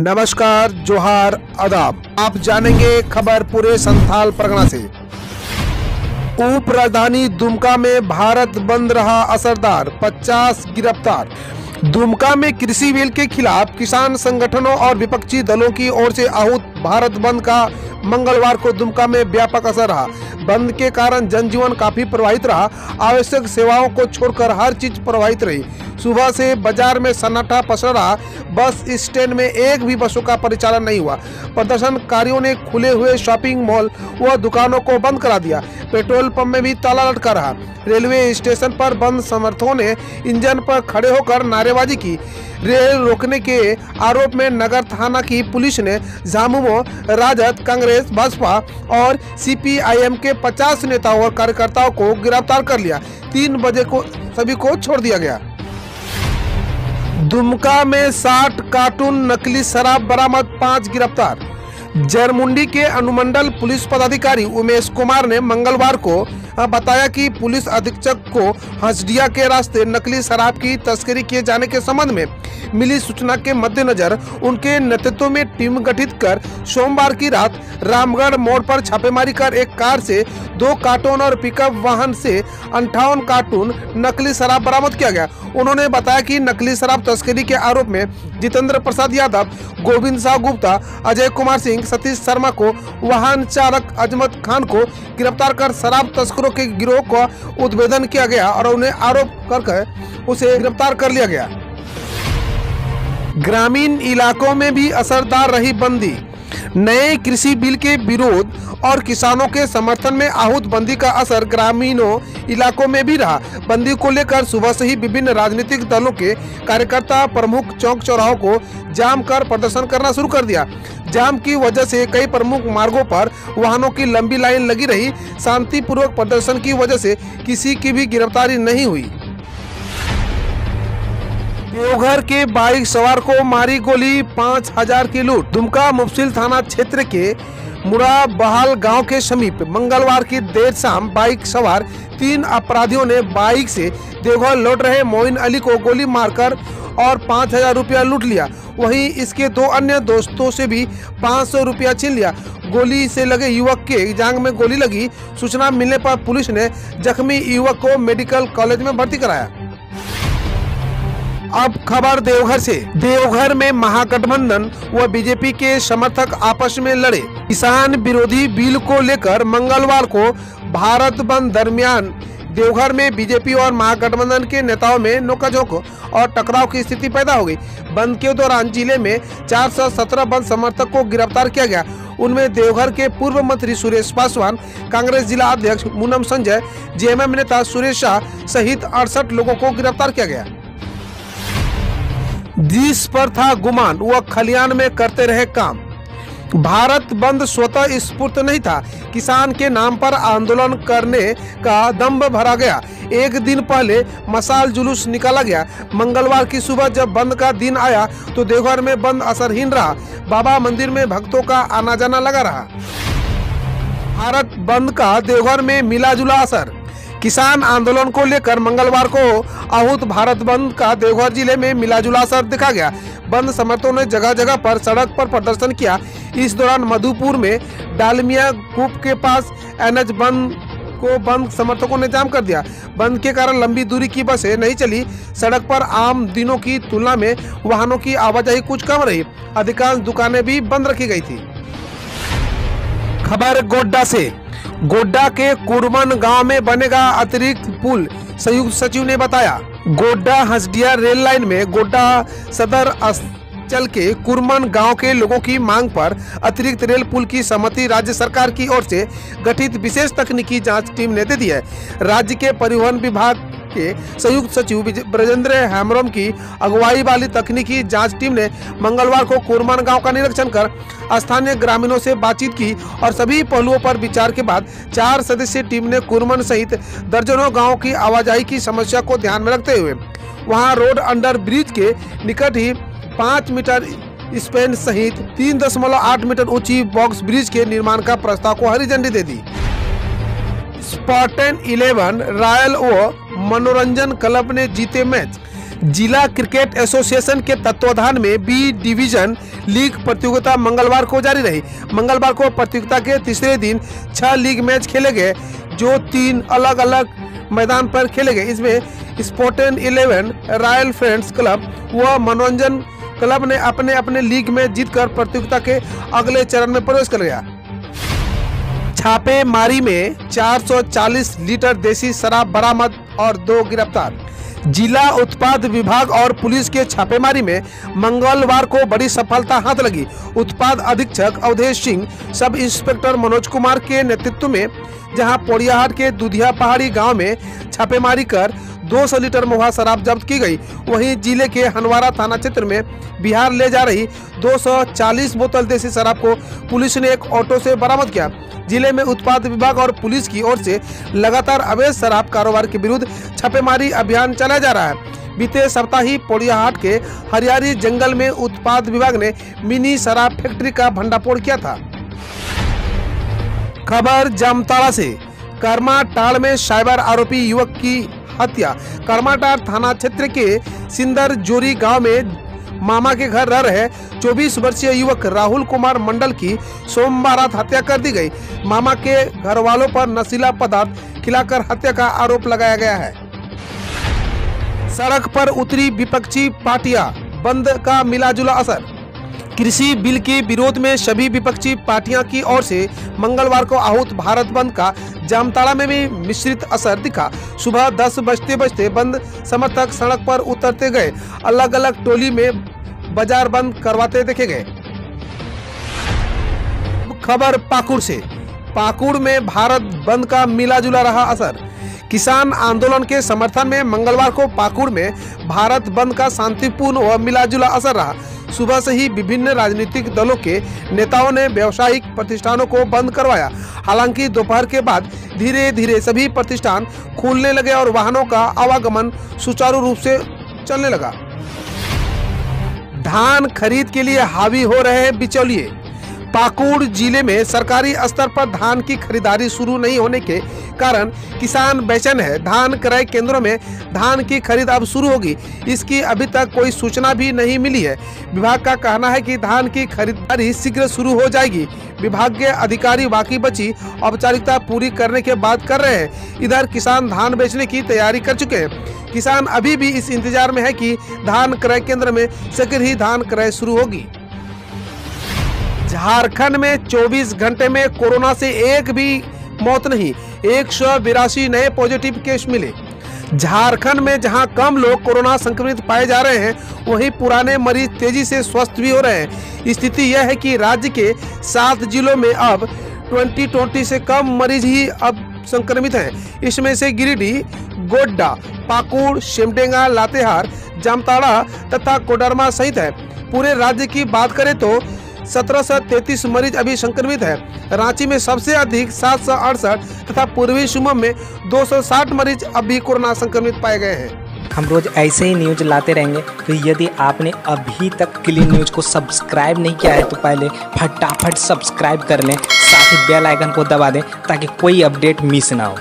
नमस्कार, जोहार, आदाब। आप जानेंगे खबर पूरे संथाल परगना से। उप राजधानी दुमका में भारत बंद रहा असरदार 50 गिरफ़्तार। दुमका में कृषि बिल के खिलाफ किसान संगठनों और विपक्षी दलों की ओर से आहूत भारत बंद का मंगलवार को दुमका में व्यापक असर रहा। बंद के कारण जनजीवन काफ़ी प्रभावित रहा। आवश्यक सेवाओं को छोड़कर हर चीज़ प्रभावित रही। सुबह से बाज़ार में सन्नाटा पसर रहा। बस स्टैंड में एक भी बसों का परिचालन नहीं हुआ। प्रदर्शनकारियों ने खुले हुए शॉपिंग मॉल व दुकानों को बंद करा दिया। पेट्रोल पंप में भी ताला लटका रहा। रेलवे स्टेशन पर बंद समर्थकों ने इंजन पर खड़े होकर नारेबाजी की। रेल रोकने के आरोप में नगर थाना की पुलिस ने झामुमो राजद, कांग्रेस भाजपा और सीपीआईएम के 50 नेताओं और कार्यकर्ताओं को गिरफ़्तार कर लिया। तीन बजे को सभी को छोड़ दिया गया। दुमका में 60 कार्टून नकली शराब बरामद, पाँच गिरफ़्तार। जरमुंडी के अनुमंडल पुलिस पदाधिकारी उमेश कुमार ने मंगलवार को बताया कि पुलिस अधीक्षक को हंसडिया के रास्ते नकली शराब की तस्करी किए जाने के संबंध में मिली सूचना के मद्देनजर उनके नेतृत्व में टीम गठित कर सोमवार की रात रामगढ़ मोड़ पर छापेमारी कर एक कार से दो कार्टून और पिकअप वाहन से अंठावन कार्टून नकली शराब बरामद किया गया। उन्होंने बताया कि नकली शराब तस्करी के आरोप में जितेंद्र प्रसाद यादव, गोविंद साह गुप्ता, अजय कुमार सिंह, सतीश शर्मा को वाहन चालक अजमत खान को गिरफ़्तार कर शराब तस्करों के गिरोह का उद्भेदन किया गया और उन्हें आरोप करके उसे गिरफ़्तार कर लिया गया। ग्रामीण इलाकों में भी असरदार रही बंदी। नए कृषि बिल के विरोध और किसानों के समर्थन में आहूत बंदी का असर ग्रामीणों इलाकों में भी रहा। बंदी को लेकर सुबह से ही विभिन्न राजनीतिक दलों के कार्यकर्ता प्रमुख चौक चौराहों को जाम कर प्रदर्शन करना शुरू कर दिया। जाम की वजह से कई प्रमुख मार्गों पर वाहनों की लंबी लाइन लगी रही। शांतिपूर्वक प्रदर्शन की वजह से किसी की भी गिरफ्तारी नहीं हुई। देवघर के बाइक सवार को मारी गोली, पाँच हज़ार की लूट। दुमका मुफसिल थाना क्षेत्र के मुरा बहाल गाँव के समीप मंगलवार की देर शाम बाइक सवार तीन अपराधियों ने बाइक से देवघर लौट रहे मोइन अली को गोली मारकर और पाँच हज़ार रुपया लूट लिया। वहीं इसके दो अन्य दोस्तों से भी पाँच सौ रुपया छीन लिया। गोली से लगे युवक के जांग में गोली लगी। सूचना मिलने पर पुलिस ने जख्मी युवक को मेडिकल कॉलेज में भर्ती कराया। अब खबर देवघर से। देवघर में महागठबंधन व बीजेपी के समर्थक आपस में लड़े। किसान विरोधी बिल को लेकर मंगलवार को भारत बंद दरमियान देवघर में बीजेपी और महागठबंधन के नेताओं में नोकाझोंक और टकराव की स्थिति पैदा हो गई। बंद के दौरान ज़िले में 417 बंद समर्थक को गिरफ़्तार किया गया। उनमें देवघर के पूर्व मंत्री सुरेश पासवान, कांग्रेस जिला अध्यक्ष मूनम संजय, जेएमएम नेता सुरेश शाह सहित अड़सठ लोगों को गिरफ़्तार किया गया। जिस पर था गुमान, वह खलियान में करते रहे काम। भारत बंद स्वतः स्फूर्त नहीं था। किसान के नाम पर आंदोलन करने का दम्भ भरा गया। एक दिन पहले मसाल जुलूस निकाला गया। मंगलवार की सुबह जब बंद का दिन आया तो देवघर में बंद असरहीन रहा। बाबा मंदिर में भक्तों का आना जाना लगा रहा। भारत बंद का देवघर में मिला जुला असर। किसान आंदोलन को लेकर मंगलवार को आहूत भारत बंद का देवघर ज़िले में मिलाजुला असर देखा गया। बंद समर्थकों ने जगह जगह पर सड़क पर प्रदर्शन किया। इस दौरान मधुपुर में डालमिया कूप के पास एनएच बंद को बंद समर्थकों ने जाम कर दिया। बंद के कारण लंबी दूरी की बसें नहीं चली। सड़क पर आम दिनों की तुलना में वाहनों की आवाजाही कुछ कम रही। अधिकांश दुकानें भी बंद रखी गई थी। खबर गोड्डा से। गोड्डा के कुरमन गाँव में बनेगा अतिरिक्त पुल, संयुक्त सचिव ने बताया। गोड्डा हसडिया रेल लाइन में गोड्डा सदर चल के कुरमन गाँव के लोगों की मांग पर अतिरिक्त रेल पुल की सहमति राज्य सरकार की ओर से गठित विशेष तकनीकी जाँच टीम ने दे दी है। राज्य के परिवहन विभाग के संयुक्त सचिव ब्रजेंद्र हेमरम की अगुवाई वाली तकनीकी जाँच टीम ने मंगलवार को कुरमान गाँव का निरीक्षण कर स्थानीय ग्रामीणों से बातचीत की और सभी पहलुओं पर विचार के बाद चार सदस्यीय टीम ने कुरमन सहित दर्जनों गाँव की आवाजाही की समस्या को ध्यान में रखते हुए वहाँ रोड अंडर ब्रिज के निकट ही पाँच मीटर स्पेन सहित तीन दशमलव आठ मीटर ऊँची बॉक्स ब्रिज के निर्माण का प्रस्ताव को हरी झंडी दे दी। स्पार्टन इलेवन, रॉयल व मनोरंजन क्लब ने जीते मैच। जिला क्रिकेट एसोसिएशन के तत्वाधान में बी डिवीज़न लीग प्रतियोगिता मंगलवार को जारी रही। मंगलवार को प्रतियोगिता के तीसरे दिन छह लीग मैच खेले गए, जो तीन अलग अलग मैदान पर खेले गए। इसमें Spartan eleven, royal friends club व मनोरंजन क्लब ने अपने अपने लीग में जीतकर प्रतियोगिता के अगले चरण में प्रवेश कर लिया। छापेमारी में 440 लीटर देसी शराब बरामद और दो गिरफ़्तार। जिला उत्पाद विभाग और पुलिस के छापेमारी में मंगलवार को बड़ी सफलता हाथ लगी। उत्पाद अधीक्षक अवधेश सिंह, सब इंस्पेक्टर मनोज कुमार के नेतृत्व में जहाँ पोड़ियाहाट के दुधिया पहाड़ी गाँव में छापेमारी कर 200 लीटर महुआ शराब जब्त की गई। वहीं ज़िले के हनवारा थाना क्षेत्र में बिहार ले जा रही 240 बोतल देसी शराब को पुलिस ने एक ऑटो से बरामद किया। ज़िले में उत्पाद विभाग और पुलिस की ओर से लगातार अवैध शराब कारोबार के विरुद्ध छापेमारी अभियान चलाया जा रहा है। बीते सप्ताह ही पोड़ियाहाट के हरियारी जंगल में उत्पाद विभाग ने मिनी शराब फैक्ट्री का भंडाफोड़ किया था। खबर जामताड़ा से कर्माटाड़ में साइबर आरोपी युवक की हत्या। कर्माटाड़ थाना क्षेत्र के सिंदर जोरी गाँव में मामा के घर रह रहे 24 वर्षीय युवक राहुल कुमार मंडल की सोमवार रात हत्या कर दी गई। मामा के घर वालों पर नशीला पदार्थ खिलाकर हत्या का आरोप लगाया गया है। सड़क पर उतरी विपक्षी पार्टियाँ, बंद का मिलाजुला असर कृषि बिल के विरोध में सभी विपक्षी पार्टियाँ की ओर से मंगलवार को आहूत भारत बंद का जामताड़ा में भी मिश्रित असर दिखा। सुबह 10 बजते बजते बंद समर्थक सड़क पर उतरते गए। अलग अलग टोली में बाज़ार बंद करवाते देखे गए। खबर पाकुड़ से। पाकुड़ में भारत बंद का मिला जुला रहा असर। किसान आंदोलन के समर्थन में मंगलवार को पाकुड़ में भारत बंद का शांतिपूर्ण व मिलाजुला असर रहा। सुबह से ही विभिन्न राजनीतिक दलों के नेताओं ने व्यवसायिक प्रतिष्ठानों को बंद करवाया। हालाँकि दोपहर के बाद धीरे धीरे सभी प्रतिष्ठान खुलने लगे और वाहनों का आवागमन सुचारू रूप से चलने लगा। धान खरीद के लिए हावी हो रहे बिचौलिए। पाकुड़ ज़िले में सरकारी स्तर पर धान की खरीदारी शुरू नहीं होने के कारण किसान बेचैन है। धान क्रय केंद्रों में धान की खरीद अब शुरू होगी। इसकी अभी तक कोई सूचना भी नहीं मिली है। विभाग का कहना है कि धान की खरीदारी शीघ्र शुरू हो जाएगी। विभाग के अधिकारी बाकी बची, औपचारिकता पूरी करने के बाद कर रहे हैं। इधर किसान धान बेचने की तैयारी कर चुके हैं। किसान अभी भी इस इंतज़ार में है कि धान क्रय केंद्र में शीघ्र ही धान क्रय शुरू होगी। झारखंड में 24 घंटे में कोरोना से एक भी मौत नहीं, एक नए पॉजिटिव केस मिले। झारखंड में जहाँ कम लोग कोरोना संक्रमित पाए जा रहे हैं, वहीं पुराने मरीज़ तेज़ी से स्वस्थ भी हो रहे हैं। स्थिति यह है कि राज्य के सात जिलों में अब 2020 से कम मरीज़ ही अब संक्रमित हैं। इसमें से गिरिडीह, गोड्डा, पाकुड़ सिमडेगा लातेहार, जामताड़ा तथा कोडरमा सहित है। पूरे राज्य की बात करें तो सत्रह मरीज़ अभी संक्रमित है। रांची में सबसे अधिक सात सौ अड़सठ तथा पूर्वी सुमम में 260 मरीज़ अभी कोरोना संक्रमित पाए गए हैं। हम रोज ऐसे ही न्यूज़ लाते रहेंगे। तो यदि आपने अभी तक क्लीन न्यूज़ को सब्सक्राइब नहीं किया है तो पहले फटाफट सब्सक्राइब कर लें। साथ ही बेल आइकन को दबा दें ताकि कोई अपडेट मिस ना हो।